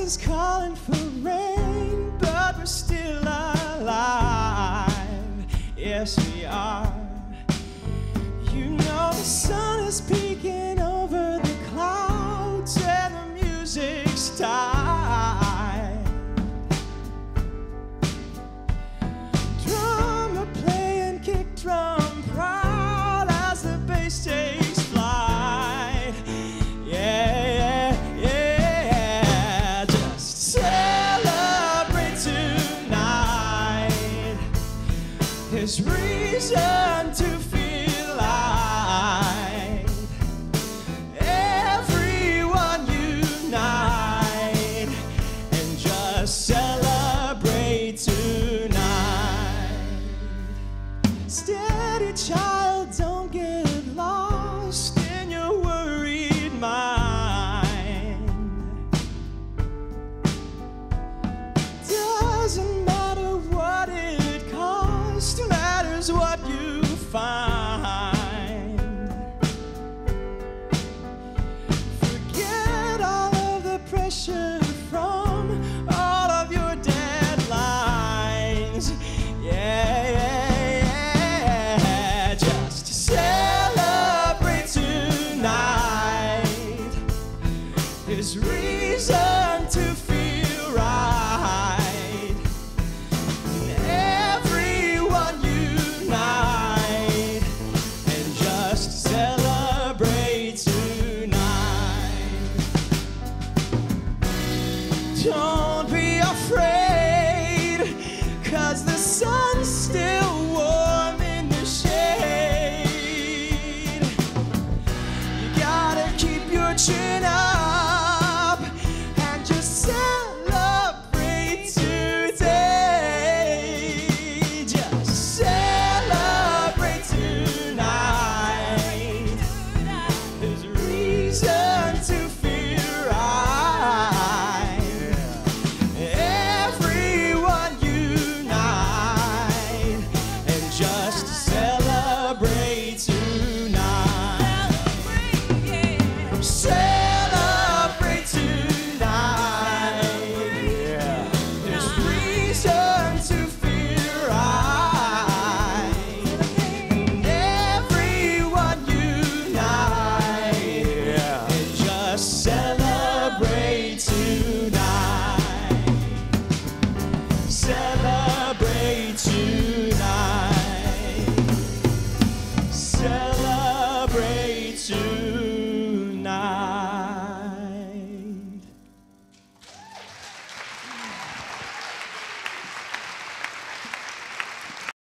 is calling for rain, but we're still alive. Yes, we There's reason to feel like everyone unite and just celebrate tonight. Steady child, There's reason to feel right. Everyone unite and just celebrate tonight. Don't be afraid, cause the sun's still warm in the shade. You gotta keep your chin